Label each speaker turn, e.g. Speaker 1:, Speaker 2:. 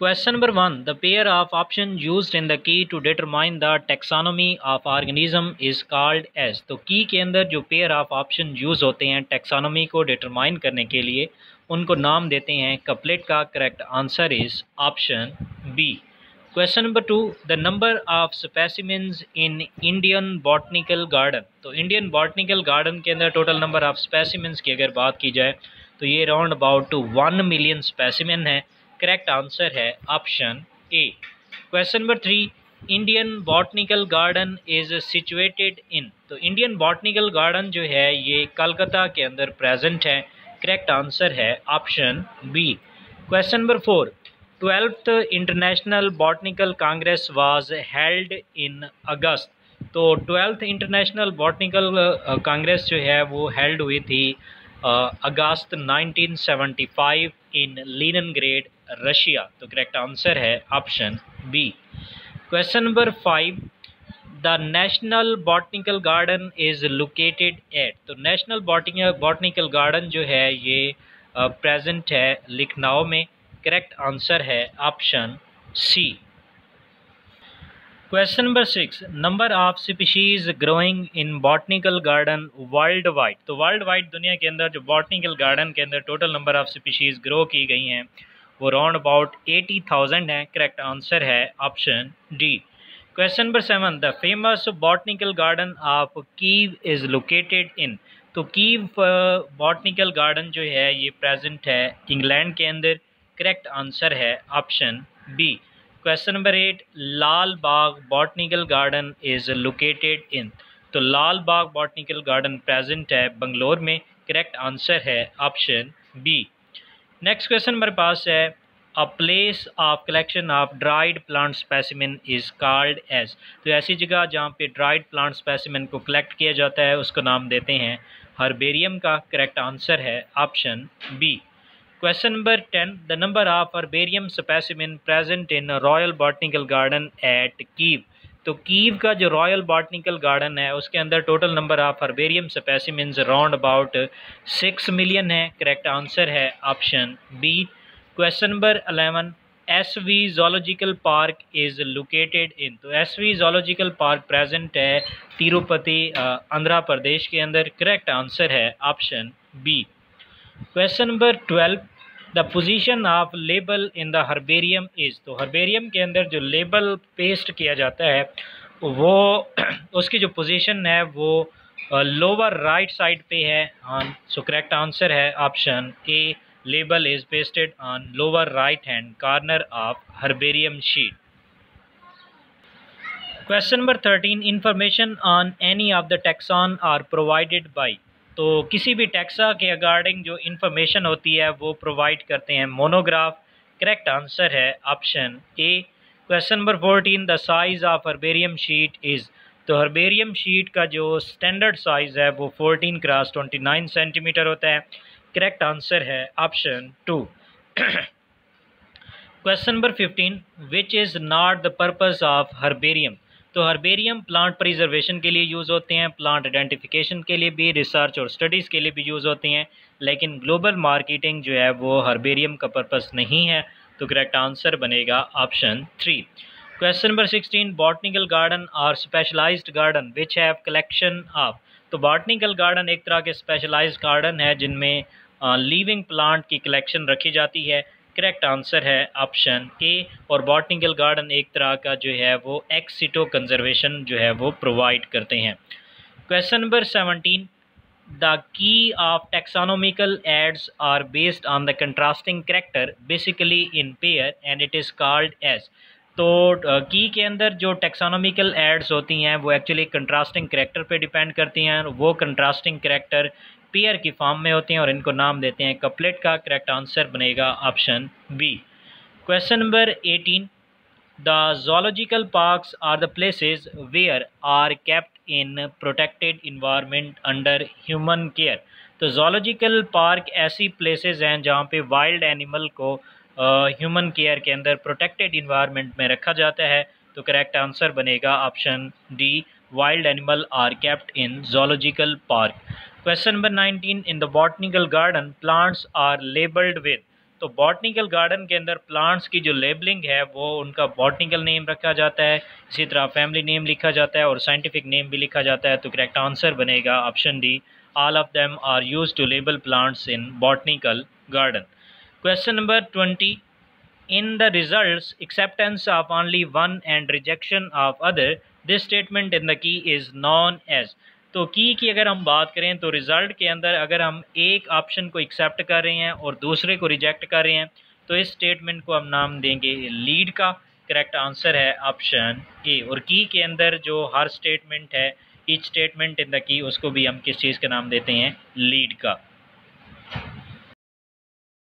Speaker 1: Question number one, The pair of options used in the key to determine the taxonomy of organism is called as. तो की के अंदर जो pair of option use होते हैं टेक्सानोमी को डिटरमाइन करने के लिए, उनको नाम देते हैं। कपलेट का correct answer is option B question number two the number of specimens in Indian botanical garden तो इंडियन बॉटनिकल गार्डन के अंदर टोटल नंबर ऑफ़ स्पेसिमेंस की अगर बात की जाए तो ये round about two one million specimen है। करेक्ट आंसर है option A question number three Indian botanical garden is situated in तो इंडियन बॉटनिकल गार्डन जो है, ये कलकत्ता के अंदर प्रेजेंट है. करेक्ट आंसर है option B question number four twelfth international botanical congress was held in August तो ट्वेल्थ इंटरनेशनल बॉटनिकल कांग्रेस जो है, वो हेल्ड हुई थी August 1975 in Leningrad Russia तो करेक्ट आंसर है option B question number five the national botanical garden is located at तो national botanical garden जो है ये प्रेजेंट है लखनऊ में. करेक्ट आंसर है option C question number six number of species growing in botanical garden world wide तो world wide दुनिया के अंदर जो बॉटनिकल गार्डन के अंदर total number of species grow की गई हैं, वो राउंड अबाउट एटी थाउज़ेंड है. करेक्ट आंसर है option D question number seven the famous botanical garden of Kew is located in तो कीव बॉटनिकल गार्डन जो है, ये प्रेजेंट है इंग्लैंड के अंदर. करेक्ट आंसर है option B question number eight Lal Bagh botanical garden is located in तो Lal Bagh botanical garden present है बंगलोर में. करेक्ट आंसर है ऑप्शन बी नेक्स्ट क्वेश्चन हमारे पास है a place of collection of dried plant specimen is called as तो ऐसी जगह जहाँ पे ड्राइड प्लांट स्पेसिमिन को कलेक्ट किया जाता है, उसको नाम देते हैं. हर्बेरियम का करेक्ट आंसर है option B Question number 10. The number of herbarium specimen present in Royal Botanical Garden at Kiev. तो कीव का जो रॉयल बॉटनिकल गार्डन है, उसके अंदर total number of herbarium specimen round about six million है correct answer है option B question number eleven S V zoological park is located in तो S V zoological park present है तिरुपति आंध्र प्रदेश के अंदर correct answer है option B question number twelve the position of label in the herbarium is तो herbarium के अंदर जो label paste किया जाता है, वो उसकी जो पोजीशन है, वो लोअर राइट साइड पे है ऑन सो करेक्ट आंसर है option A label is pasted on lower right hand corner of herbarium sheet question number thirteen information on any of the taxon are provided by तो किसी भी taxa के अगार्डिंग जो information होती है, वो provide करते हैं। मोनोग्राफ करेक्ट आंसर है option A question number fourteen the size of herbarium sheet is तो हर्बेरियम शीट का जो स्टैंडर्ड साइज़ है, वो 14 क्रॉस 29 सेंटीमीटर होता है। करेक्ट आंसर है option two question number fifteen which is not the purpose of herbarium तो herbarium plant preservation के लिए यूज़ होते हैं प्लांट आइडेंटिफिकेशन के लिए भी रिसर्च और स्टडीज़ के लिए भी यूज़ होते हैं, लेकिन ग्लोबल मार्केटिंग जो है वो हर्बेरियम का पर्पज़ नहीं है तो करेक्ट आंसर बनेगा option three question number sixteen botanical garden और specialised garden which have collection of तो बॉटनिकल गार्डन एक तरह के स्पेशलाइज्ड गार्डन है, जिनमें लिविंग प्लांट की कलेक्शन रखी जाती है करेक्ट आंसर है ऑप्शन ए और बॉटनिकल गार्डन एक तरह का जो है वो एक्सिटो कंजर्वेशन जो है वो प्रोवाइड करते हैं। Question number seventeen the key of taxonomical aids are based on the contrasting character basically in pair and it is called as तो की के अंदर जो टेक्सानोमिकल एड्स होती हैं, वो एक्चुअली कंट्रास्टिंग करेक्टर पे डिपेंड करती हैं, वो कंट्रास्टिंग करेक्टर पेयर की फॉर्म में होते हैं और इनको नाम देते हैं। कपलेट का करेक्ट आंसर बनेगा option B question number eighteen the zoological parks are the places where are kept in protected environment under human care तो जोलॉजिकल पार्क ऐसी प्लेसेस हैं जहाँ पे वाइल्ड एनिमल को ह्यूमन uh, केयर के अंदर प्रोटेक्टेड इन्वायरमेंट में रखा जाता है। तो करेक्ट आंसर बनेगा option D wild animal are kept in zoological park question number 19 in the botanical garden plants are labelled with तो बॉटनिकल गार्डन के अंदर प्लांट्स की जो लेबलिंग है, वो उनका बॉटनिकल नेम रखा जाता है। इसी तरह फैमिली नेम लिखा जाता है और साइंटिफिक नेम भी लिखा जाता है तो करेक्ट आंसर बनेगा option D all of them are used to label plants in botanical garden question number twenty in the result acceptance of only one and rejection of other this statement in the key is known as तो की की अगर हम बात करें तो result के अंदर अगर हम एक ऑप्शन को एक्सेप्ट कर रहे हैं और दूसरे को रिजेक्ट कर रहे हैं तो इस स्टेटमेंट को हम नाम देंगे लीड का। करेक्ट आंसर है ऑप्शन ए और की के अंदर जो हर स्टेटमेंट है each statement in the key उसको भी हम किस चीज़ का नाम देते हैं? लीड का।